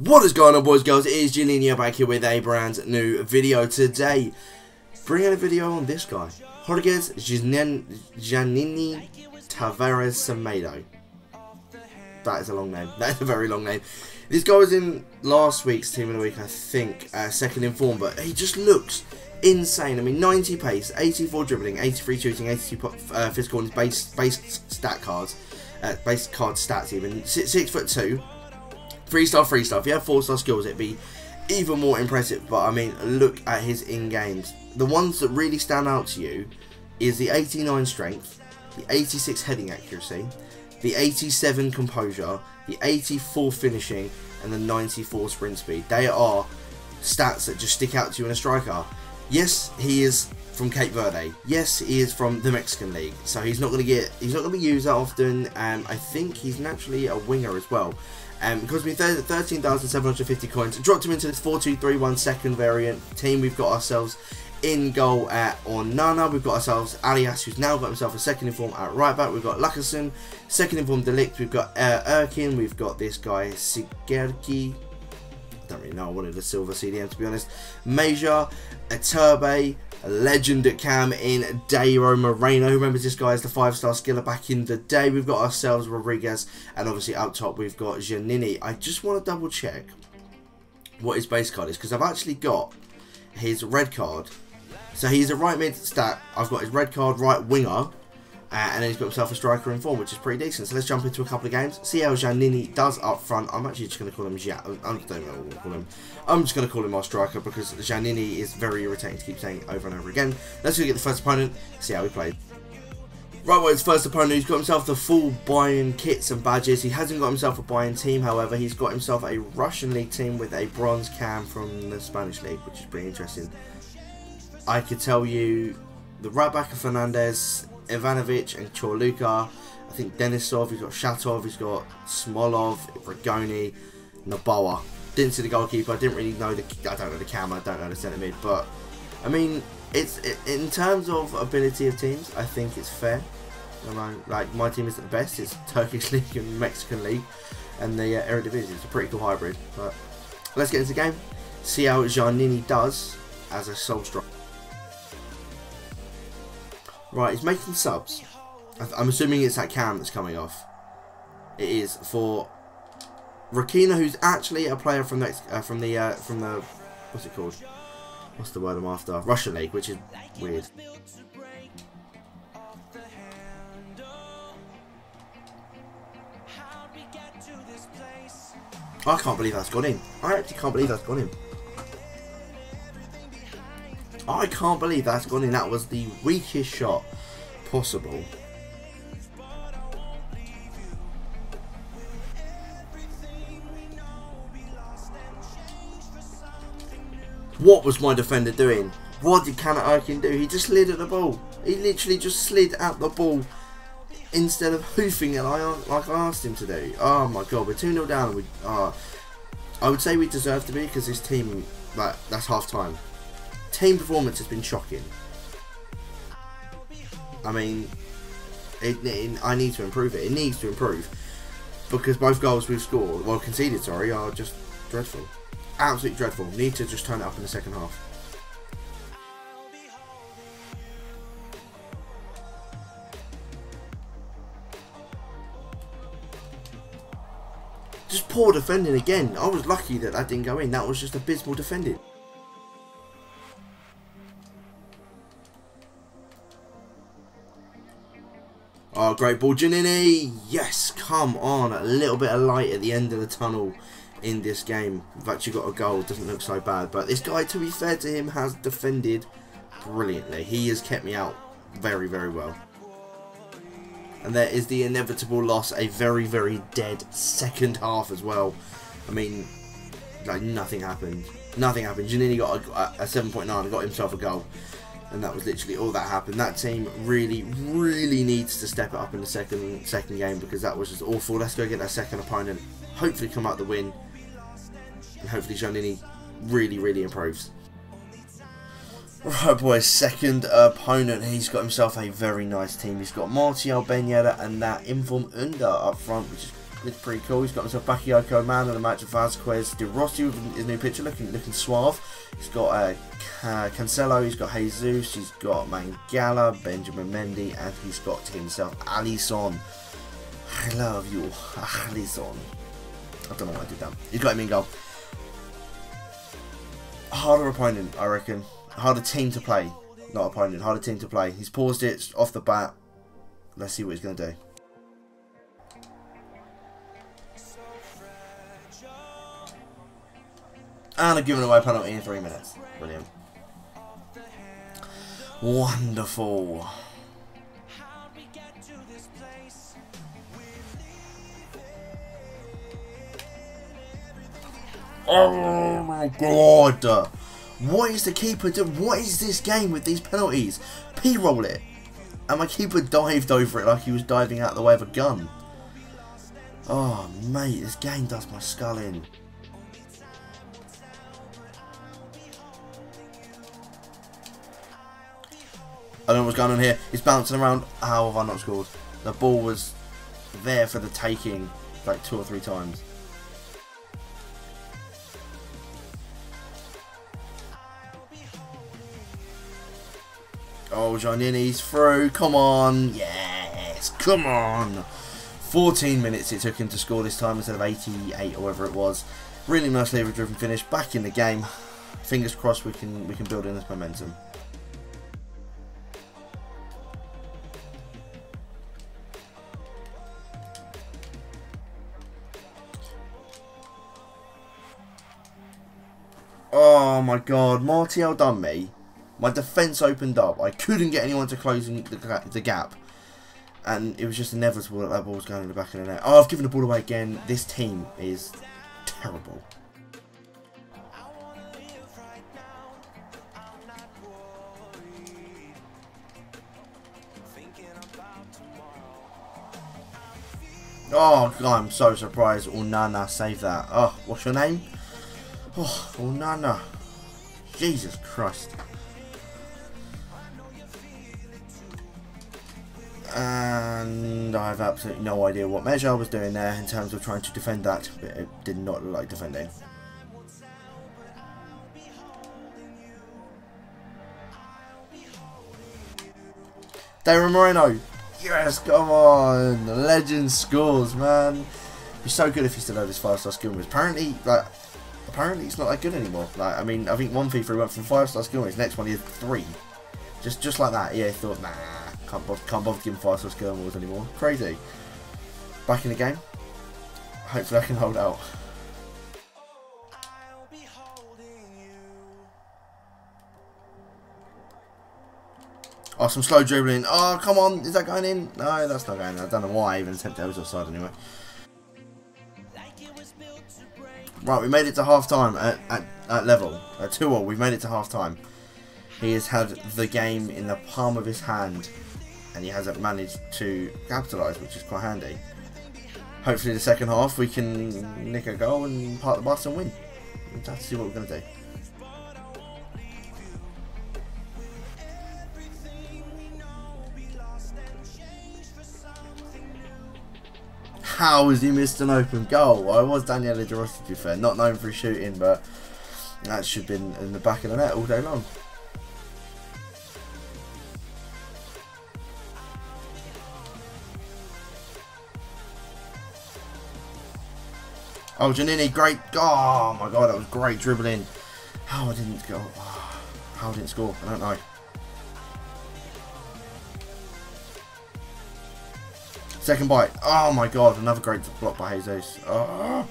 What is going on boys girls, it is Gealinho back here with a brand new video today. Bringing a video on this guy, Jorge Djaniny Tavares Semedo. That is a long name, that is a very long name. This guy was in last week's Team of the Week, I think, uh, second in form, but he just looks insane. I mean, 90 pace, 84 dribbling, 83 shooting, 82 uh, physical on his base, base stat cards, uh, base card stats even, six, six foot two, Three star, three star. If you have four star skills, it'd be even more impressive. But I mean, look at his in games. The ones that really stand out to you is the 89 strength, the 86 heading accuracy, the 87 composure, the 84 finishing, and the 94 sprint speed. They are stats that just stick out to you in a striker. Yes, he is from Cape Verde. Yes, he is from the Mexican League, so he's not going to get he's not going to be used that often. And I think he's naturally a winger as well. Um, because we 13,750 coins, dropped him into this 4-2-3-1 second variant team. We've got ourselves in goal at Onana. We've got ourselves Arias, who's now got himself a second in form at right back. We've got Luckassen, second in form De Ligt. We've got uh, Erkin. We've got this guy Sigerki. Don't really know. I wanted a silver CDM to be honest. Major, a Turbe, a legend at cam in Dayro Moreno. Who remembers this guy as the five-star skiller back in the day? We've got ourselves Rodriguez, and obviously up top we've got Djaniny. I just want to double check what his base card is because I've actually got his red card. So he's a right mid stat. I've got his red card right winger uh, and then he's got himself a striker in form, which is pretty decent. So let's jump into a couple of games. See how Djaniny does up front. I'm actually just going to call him Ja. I don't know what to call him. I'm just going to call him our striker because Djaniny is very irritating to keep saying over and over again. Let's go get the first opponent. See how he plays. Right, well, his first opponent, he's got himself the full Bayern kits and badges. He hasn't got himself a Bayern team, however, he's got himself a Russian league team with a bronze cam from the Spanish league, which is pretty interesting. I could tell you the right back of Fernandez Ivanovic and Chorluka. I think Denisov, he's got Shatov, he's got Smolov, Rigoni, Naboa. Didn't see the goalkeeper, I didn't really know the, I don't know the camera, I don't know the centre mid, but I mean, it's it, in terms of ability of teams, I think it's fair. Know, like my team isn't the best, it's Turkish League and Mexican League, and the uh, Eredivisie, it's a pretty cool hybrid. But let's get into the game, see how Djaniny does as a sole striker. Right, he's making subs. I'm assuming it's that cam that's coming off. It is for Rakina, who's actually a player from the uh, from the uh, from the what's it called? What's the word I'm after? Russian league, which is weird. I can't believe that's gone in. I actually can't believe that's gone in. I can't believe that's gone in. That was the weakest shot possible. What was my defender doing? What did Caner Erkin do? He just slid at the ball. He literally just slid at the ball instead of hoofing it like I asked him to do. Oh my god, we're 2 0 down. And we, uh, I would say we deserve to be because this team, like, that's half time team performance has been shocking. I mean, it, it, I need to improve it. It needs to improve because both goals we've scored, well conceded, sorry, are just dreadful. Absolutely dreadful. Need to just turn it up in the second half. Just poor defending again. I was lucky that that didn't go in. That was just abysmal defending. Oh, great ball, Djaniny. Yes, come on. A little bit of light at the end of the tunnel in this game. We've actually got a goal. Doesn't look so bad. But this guy, to be fair to him, has defended brilliantly. He has kept me out very, very well. And there is the inevitable loss. A very, very dead second half as well. I mean, like nothing happened. Nothing happened. Djaniny got a, a 7.9 and got himself a goal and that was literally all that happened. That team really, really needs to step it up in the second second game because that was just awful. Let's go get that second opponent. Hopefully come out the win. And hopefully Djaniny really, really improves. Right boys, second opponent, he's got himself a very nice team. He's got Martial Ben Yedder and that Inform Under up front, which is It's pretty cool. He's got himself Bakayoko man of the match of Vasquez De Rossi with his new picture, looking looking suave. He's got uh, Cancelo, he's got Jesus, he's got Mangala, Benjamin Mendy, and he's got himself Alisson. I love you, Alisson. I don't know why I did that. He's got him in goal. Harder opponent, I reckon. Harder team to play. Not opponent, harder team to play. He's paused it off the bat. Let's see what he's going to do. And I've given away a penalty in three minutes. Brilliant. Wonderful. Oh my god! What is the keeper doing? What is this game with these penalties? P-roll it. And my keeper dived over it like he was diving out of the way of a gun. Oh mate, this game does my skull in. I don't know what's going on here. He's bouncing around. How have I not scored? The ball was there for the taking like two or three times. Oh, Djaniny's through. Come on. Yes. Come on. 14 minutes it took him to score this time instead of 88 or whatever it was. Really nice lever driven finish. Back in the game. Fingers crossed we can we can build in this momentum. Oh my god, Martial done me. My defence opened up. I couldn't get anyone to close the, gap. And it was just inevitable that that ball was going in the back of the net. Oh, I've given the ball away again. This team is terrible. Oh, God, I'm so surprised. Oh, Nana, save that. Oh, what's your name? Oh, oh Nana. Jesus Christ. And I have absolutely no idea what measure I was doing there in terms of trying to defend that, but it did not look like defending. Dayro Moreno. Yes, come on. The legend scores, man. It'd be so good if he still had his five-star skill moves. Apparently, like, apparently it's not that good anymore. Like, I mean, I think one FIFA went from five-star skill moves. Next one had three. Just, just like that. Yeah, he thought, nah, can't bother, can't bother giving five-star skill moves anymore. Crazy. Back in the game. Hopefully I can hold out. Oh, some slow dribbling. Oh, come on. Is that going in? No, that's not going in. I don't know why I even attempted that. was offside anyway. Right, we made it to half time at, at, at level. At 2 all, we've made it to half time. He has had the game in the palm of his hand and he hasn't managed to capitalise, which is quite handy. Hopefully, the second half we can nick a goal and part the bus and win. We'll see what we're going to do. How has he missed an open goal? Well, it was Daniele De Rossi, to be fair. Not known for his shooting, but that should have been in the back of the net all day long. Oh, Djaniny, great. Oh, my God, that was great dribbling. How I didn't go. Oh, how I didn't score, I don't know. Second bite. Oh my god, another great block by Jesus. Oh.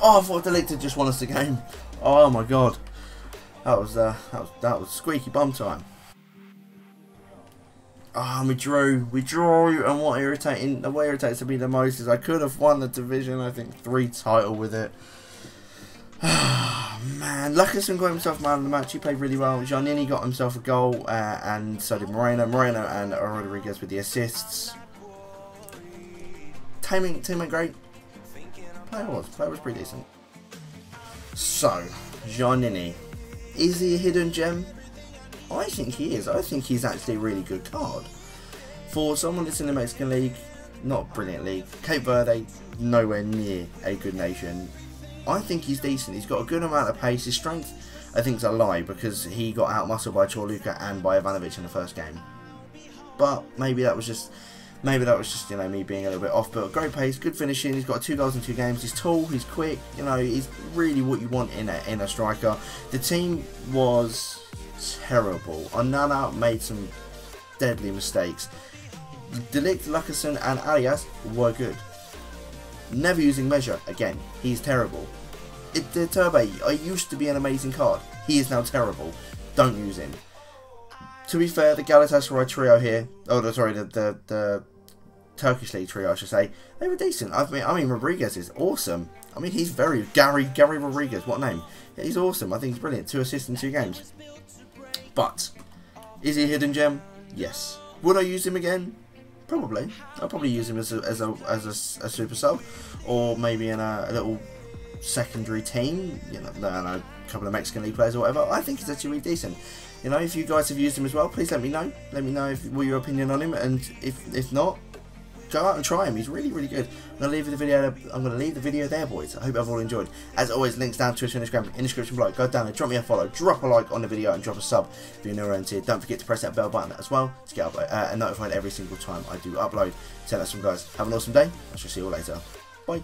Oh, I thought Delicted just won us the game. Oh my god. That was uh that was that was squeaky bum time. Ah, oh, we drew, we drew, and what irritating, the way irritates me the most is I could have won the division, I think, three title with it. man, Luckassen got himself man of the match. He played really well. Djaniny got himself a goal, uh, and so did Moreno. Moreno and Rodriguez with the assists. Team, team went great. Player was, player was pretty decent. So, Djaniny, is he a hidden gem? I think he is. I think he's actually a really good card. For someone that's in the Mexican League, not brilliant league. Cape Verde, nowhere near a good nation. I think he's decent. He's got a good amount of pace. His strength, I think, is a lie because he got out muscled by Chorluka and by Ivanovic in the first game. But maybe that was just maybe that was just you know me being a little bit off. But great pace, good finishing. He's got two goals in two games. He's tall. He's quick. You know, he's really what you want in a in a striker. The team was terrible. Onana made some deadly mistakes. De Ligt, Luckassen and Arias were good. Never using Measure, again, he's terrible. It, the Turbe, I used to be an amazing card. He is now terrible. Don't use him. To be fair, the Galatasaray trio here, oh, no, sorry, the, the, the Turkish League trio, I should say, they were decent. I mean, I mean, Rodriguez is awesome. I mean, he's very Gary Gary Rodriguez. What name? He's awesome. I think he's brilliant. Two assists in two games. But is he a hidden gem? Yes. Would I use him again? Probably. I'll probably use him as a as a as a, a super sub, or maybe in a, a, little secondary team. You know, a couple of Mexican league players or whatever. I think he's actually really decent. You know, if you guys have used him as well, please let me know. Let me know if, what your opinion on him, and if if not, go out and try him. He's really, really good. I'm gonna leave the video. I'm gonna leave the video there, boys. I hope you've all enjoyed. As always, links down to Twitter and Instagram in the description below. Go down and drop me a follow, drop a like on the video, and drop a sub if you're new around here. Don't forget to press that bell button as well to get upload, uh, and notified every single time I do upload. Tell us some guys. Have an awesome day. I shall see you all later. Bye.